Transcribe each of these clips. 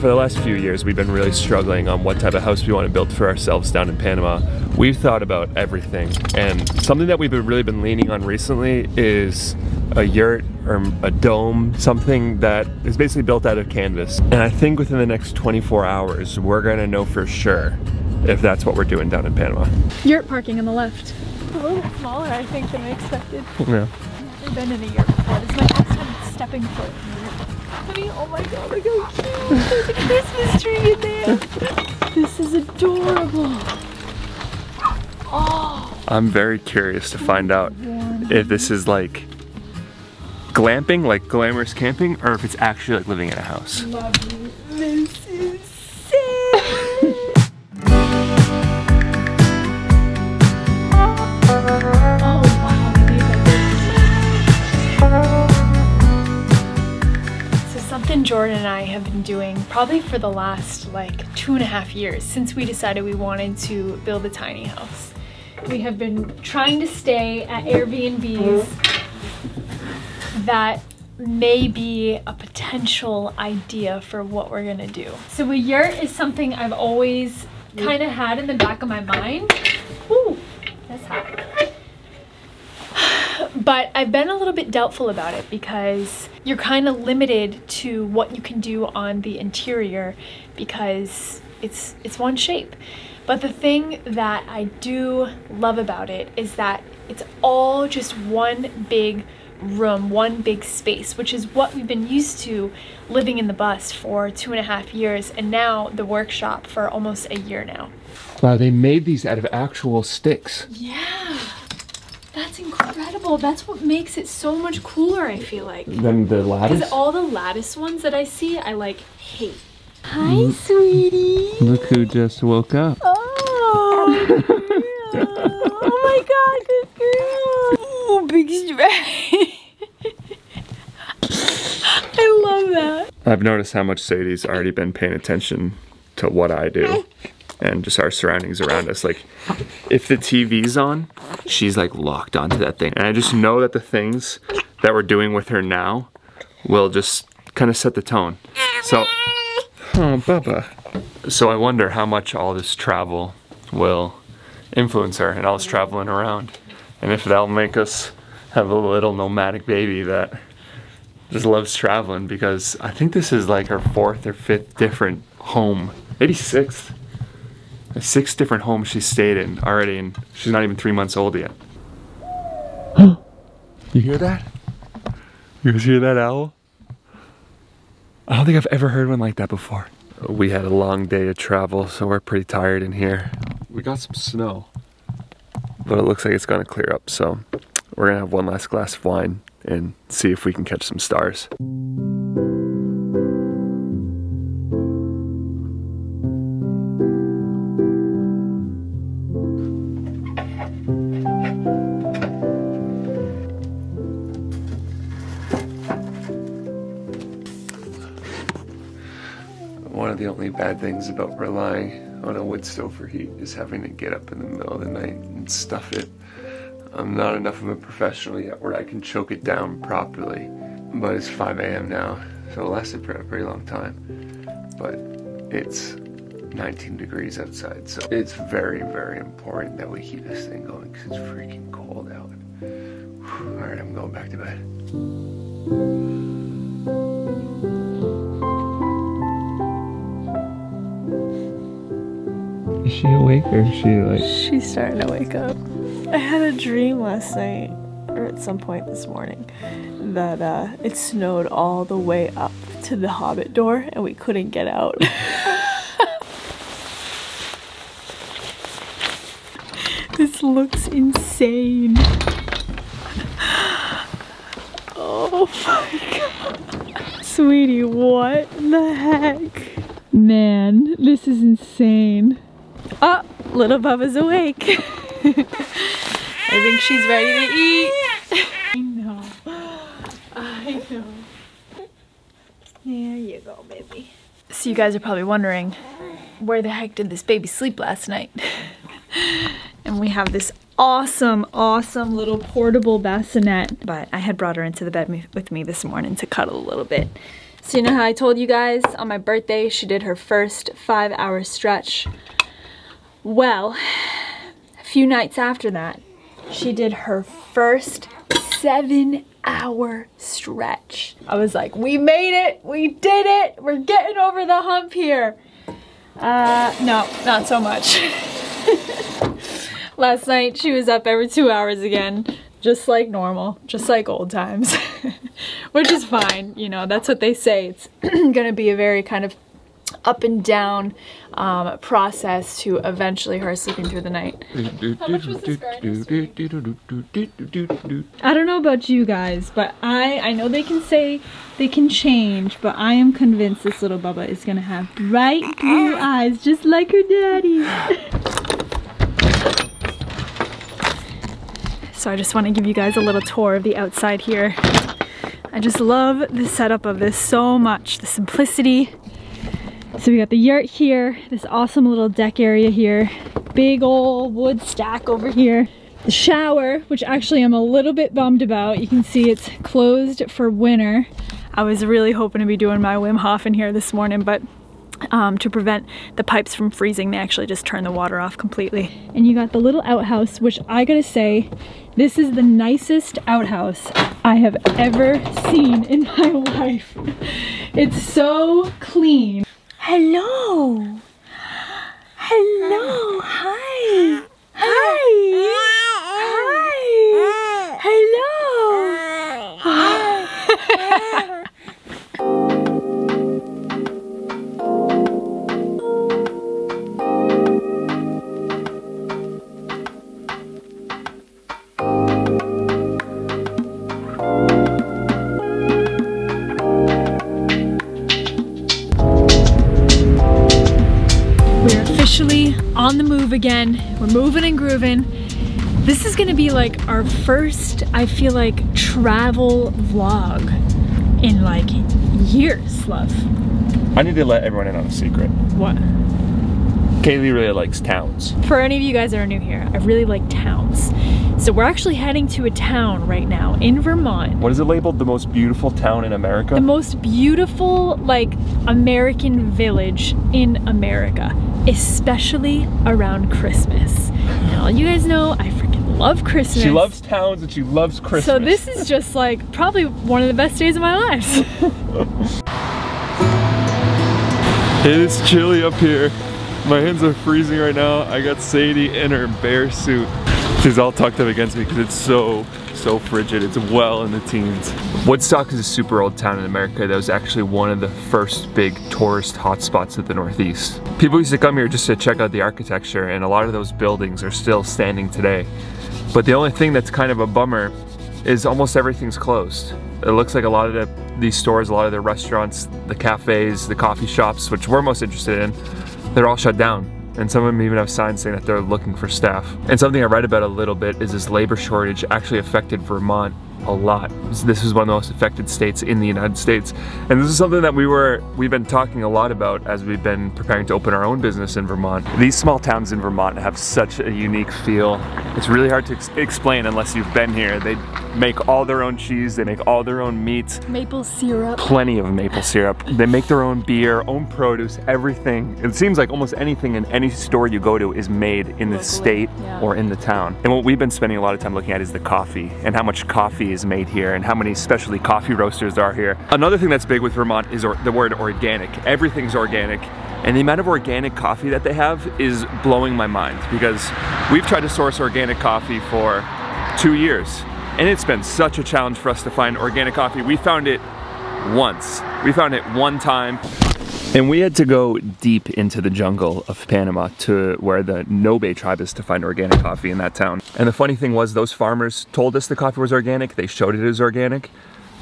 For the last few years, we've been really struggling on what type of house we want to build for ourselves down in Panama. We've thought about everything, and something that we've really been leaning on recently is a yurt or a dome, something that is basically built out of canvas. And I think within the next 24 hours, we're gonna know for sure if that's what we're doing down in Panama. Yurt parking on the left. A little bit smaller, I think, than I expected. Yeah. I've been in a yurt before. This is my first time stepping foot in a yurt. Honey, oh my god, look how cute! There's a Christmas tree in there! This is adorable! Oh, I'm very curious to find out if this is like glamping, like glamorous camping, or if it's actually like living in a house. Jordan and I have been doing probably for the last like two and a half years since we decided we wanted to build a tiny house. We have been trying to stay at Airbnbs that may be a potential idea for what we're gonna do. So a yurt is something I've always mm. kind of had in the back of my mind. Ooh, that's hot. But I've been a little bit doubtful about it because you're kind of limited to what you can do on the interior because it's it's one shape. But the thing that I do love about it is that it's all just one big room, one big space, which is what we've been used to living in the bus for two and a half years, and now the workshop for almost a year now. Wow, they made these out of actual sticks. Yeah, that's incredible. That's what makes it so much cooler, I feel like. Than the lattice. Because all the lattice ones that I see, I like hate. Hi, mm. sweetie. Look who just woke up. Oh, good girl. oh my god, good girl. Ooh, big stretch. I love that. I've noticed how much Sadie's already been paying attention to what I do and just our surroundings around us. Like, if the TV's on, she's like locked onto that thing. And I just know that the things that we're doing with her now will just kind of set the tone. So, oh, Bubba. So I wonder how much all this travel will influence her and all this traveling around. And if that'll make us have a little nomadic baby that just loves traveling because I think this is like her fourth or fifth different home, maybe sixth. Six different homes she's stayed in already, and she's not even three months old yet. you hear that? You guys hear that owl? I don't think I've ever heard one like that before. We had a long day of travel, so we're pretty tired in here. We got some snow, but it looks like it's gonna clear up, so we're gonna have one last glass of wine and see if we can catch some stars. The only bad things about relying on a wood stove for heat is having to get up in the middle of the night and stuff it. I'm not enough of a professional yet where I can choke it down properly. But it's 5 a.m. now, so it lasted for a very long time. But it's 19 degrees outside, so it's very, very important that we keep this thing going because it's freaking cold out. All right, I'm going back to bed. She awake or is she like? She's starting to wake up. I had a dream last night, or at some point this morning, that uh, it snowed all the way up to the Hobbit door and we couldn't get out. this looks insane. Oh my god. Sweetie, what the heck? Man, this is insane. Oh, little Bubba's awake. I think she's ready to eat. I know. I know. There you go, baby. So you guys are probably wondering, where the heck did this baby sleep last night? and we have this awesome, awesome little portable bassinet. But I had brought her into the bed with me this morning to cuddle a little bit. So you know how I told you guys on my birthday she did her first five hour stretch? Well, a few nights after that, she did her first seven hour stretch. I was like, we made it, we did it, we're getting over the hump here. Uh, no, not so much. Last night she was up every two hours again, just like normal, just like old times, which is fine. You know, that's what they say. It's gonna be a very kind of up and down um, process to eventually her sleeping through the night. How much was this I don't know about you guys, but I I know they can say they can change, but I am convinced this little Bubba is gonna have bright blue eyes just like her daddy. So I just want to give you guys a little tour of the outside here. I just love the setup of this so much, the simplicity. So we got the yurt here, this awesome little deck area here, big old wood stack over here. The shower, which actually I'm a little bit bummed about. You can see it's closed for winter. I was really hoping to be doing my Wim Hof in here this morning, but um, to prevent the pipes from freezing, they actually just turn the water off completely. And you got the little outhouse, which I gotta say, this is the nicest outhouse I have ever seen in my life. It's so clean. Hello. Hello. Hi. Hi. Hi. Hello. again. We're moving and grooving. This is gonna be like our first, I feel like, travel vlog in like years, love. I need to let everyone in on a secret. What? Kaylee really likes towns. For any of you guys that are new here, I really like towns. So we're actually heading to a town right now in Vermont. What is it labeled? The most beautiful town in America? The most beautiful, like, American village in America, especially around Christmas. Now, you guys know I freaking love Christmas. she loves towns and she loves Christmas. So this is just like probably one of the best days of my life. It is chilly up here. My hands are freezing right now. I got Sadie in her bear suit. She's all tucked up against me because it's so, so frigid. It's well in the teens. Woodstock is a super old town in America that was actually one of the first big tourist hotspots of the Northeast. People used to come here just to check out the architecture and a lot of those buildings are still standing today. But the only thing that's kind of a bummer is almost everything's closed. It looks like a lot of the, these stores, a lot of the restaurants, the cafes, the coffee shops, which we're most interested in, they're all shut down. And some of them even have signs saying that they're looking for staff. And something I read about a little bit is this labor shortage actually affected Vermont a lot. This is one of the most affected states in the United States. And this is something that we were, we've been talking a lot about as we've been preparing to open our own business in Vermont. These small towns in Vermont have such a unique feel. It's really hard to ex explain unless you've been here. They make all their own cheese, they make all their own meats, Maple syrup. plenty of maple syrup. They make their own beer, own produce, everything. It seems like almost anything in any store you go to is made in the Locally, state yeah. or in the town. And what we've been spending a lot of time looking at is the coffee and how much coffee is made here and how many specialty coffee roasters are here. Another thing that's big with Vermont is the word organic. Everything's organic. And the amount of organic coffee that they have is blowing my mind because we've tried to source organic coffee for two years. And it's been such a challenge for us to find organic coffee. We found it once. We found it one time. And we had to go deep into the jungle of Panama to where the Ngöbe tribe is to find organic coffee in that town. And the funny thing was those farmers told us the coffee was organic, they showed it as organic,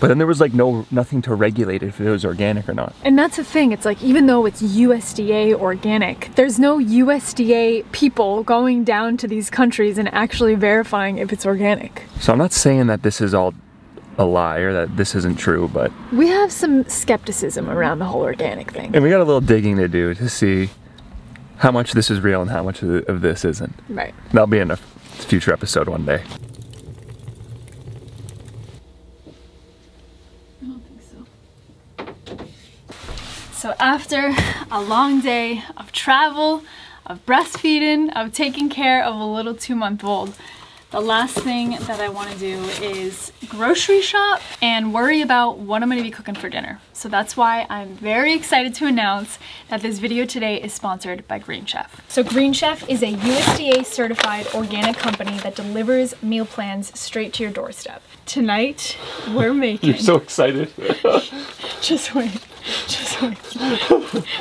but then there was like no nothing to regulate if it was organic or not. And that's the thing, it's like even though it's USDA organic, there's no USDA people going down to these countries and actually verifying if it's organic. So I'm not saying that this is all a lie or that this isn't true, but We have some skepticism around the whole organic thing. and we got a little digging to do to see how much this is real and how much of of this isn't. Right. That'll be in a future episode one day. I don't think so. after a long day of travel, of breastfeeding, of taking care of a little two month old, the last thing that I want to do is grocery shop and worry about what I'm going to be cooking for dinner. So that's why I'm very excited to announce that this video today is sponsored by Green Chef. So Green Chef is a USDA certified organic company that delivers meal plans straight to your doorstep. Tonight, we're making... You're so excited. Just wait. Just wait.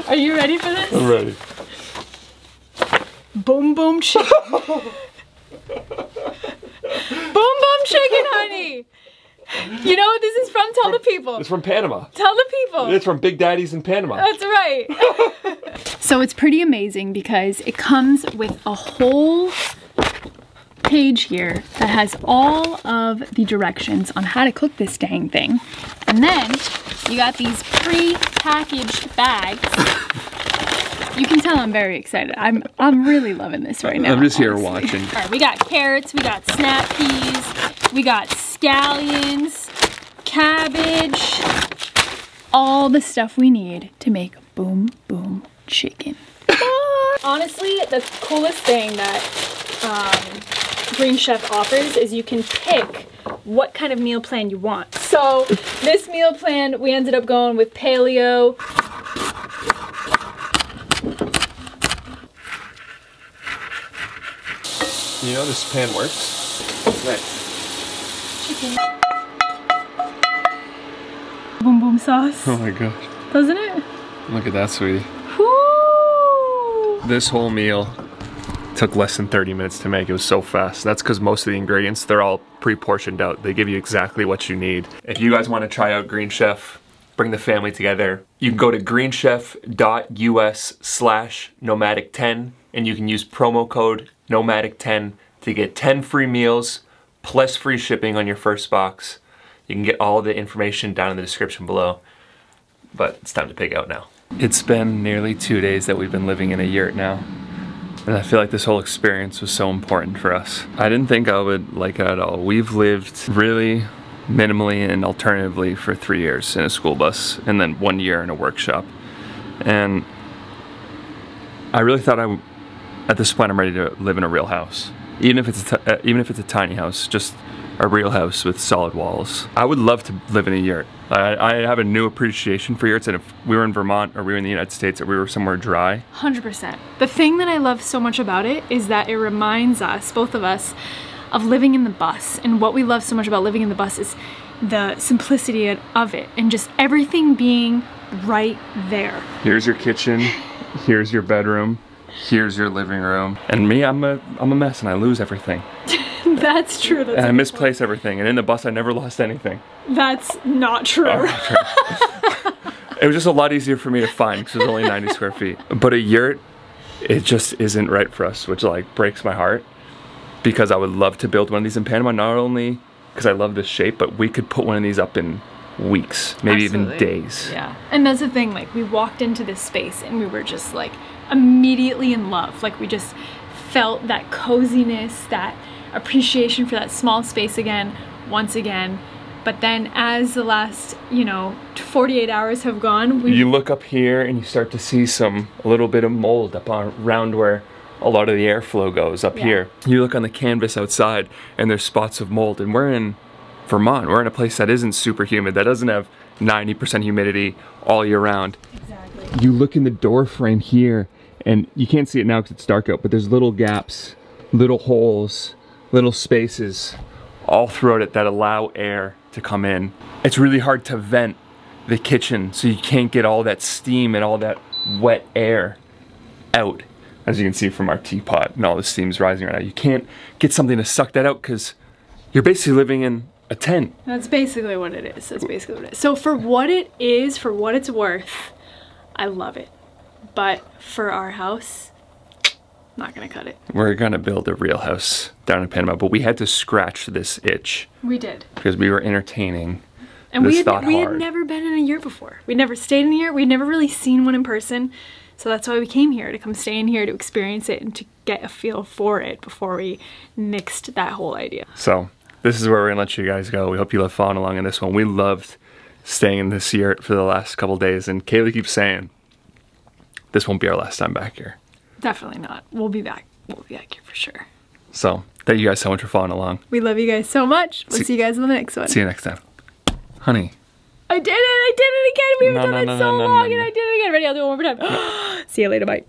Are you ready for this? I'm ready. Boom boom chicken. boom boom chicken, honey. You know what this is from? Tell the people. It's from Panama. Tell the people. It's from Big Daddy's in Panama. That's right. so it's pretty amazing because it comes with a whole page here that has all of the directions on how to cook this dang thing. And then you got these pre-packaged bags. You can tell I'm very excited. I'm I'm really loving this right now. I'm just here honestly. watching. All right, we got carrots, we got snap peas, we got scallions, cabbage, all the stuff we need to make boom boom chicken. Honestly, the coolest thing that um, Green Chef offers is you can pick what kind of meal plan you want. So this meal plan, we ended up going with paleo. You know this pan works? Nice. Chicken. Boom boom sauce, Oh my gosh. doesn't it? Look at that, sweetie. Woo! This whole meal took less than 30 minutes to make. It was so fast. That's because most of the ingredients, they're all pre-portioned out. They give you exactly what you need. If you guys want to try out Green Chef, bring the family together, you can go to greenchef.us slash nomadic10 and you can use promo code nomadic10 to get 10 free meals plus free shipping on your first box. You can get all the information down in the description below. But it's time to pig out now. It's been nearly two days that we've been living in a yurt now. And I feel like this whole experience was so important for us. I didn't think I would like it at all. We've lived really minimally and alternatively for three years in a school bus and then one year in a workshop. And I really thought I, at this point, I'm ready to live in a real house. Even if it's a t- uh, even if it's a tiny house, just a real house with solid walls. I would love to live in a yurt. I, I have a new appreciation for yurts, and if we were in Vermont or we were in the United States or we were somewhere dry, 100%. The thing that I love so much about it is that it reminds us, both of us, of living in the bus. And what we love so much about living in the bus is the simplicity of it and just everything being right there. Here's your kitchen. Here's your bedroom. Here's your living room. And me, I'm a I'm a mess and I lose everything. That's true. That's, And I a good misplace everything. And in the bus, I never lost anything. point. That's not true. It was just a lot easier for me to find because it was only 90 square feet. But a yurt, it just isn't right for us, which like breaks my heart because I would love to build one of these in Panama. Not only because I love this shape, but we could put one of these up in weeks, maybe even days. Yeah. And that's the thing, like we walked into this space and we were just like immediately in love. Like we just felt that coziness, that appreciation for that small space again, once again. But then as the last, you know, 48 hours have gone, we You look up here and you start to see some a little bit of mold up on, around where a lot of the airflow goes up Yeah. here. You look on the canvas outside and there's spots of mold and we're in Vermont. We're in a place that isn't super humid, that doesn't have 90% humidity all year round. Exactly. You look in the door frame here and you can't see it now because it's dark out, but there's little gaps, little holes, little spaces all throughout it that allow air to come in. It's really hard to vent the kitchen so you can't get all that steam and all that wet air out. As you can see from our teapot and all the steam's rising right now. You can't get something to suck that out because you're basically living in a tent. That's basically what it is. That's basically what it is. So for what it is, for what it's worth, I love it. But for our house, not gonna cut it. We're gonna build a real house down in Panama, but we had to scratch this itch We did. because we were entertaining And we had, thought we had never been in a yurt before. We'd never stayed in a yurt. We'd never really seen one in person. So that's why we came here to come stay in here to experience it and to get a feel for it before we nixed that whole idea. So this is where we're gonna let you guys go. We hope you love following along in this one. We loved staying in this yurt for the last couple days, and Kaylee keeps saying, this won't be our last time back here. Definitely not. We'll be back. We'll be back here for sure. So thank you guys so much for following along. We love you guys so much. We'll See- see, you guys in the next one. See you next time. Honey. I did it! I did it again! We haven't No, done no, that no, so long, and. I did it again. Ready? I'll do it one more time. see you later. Bye.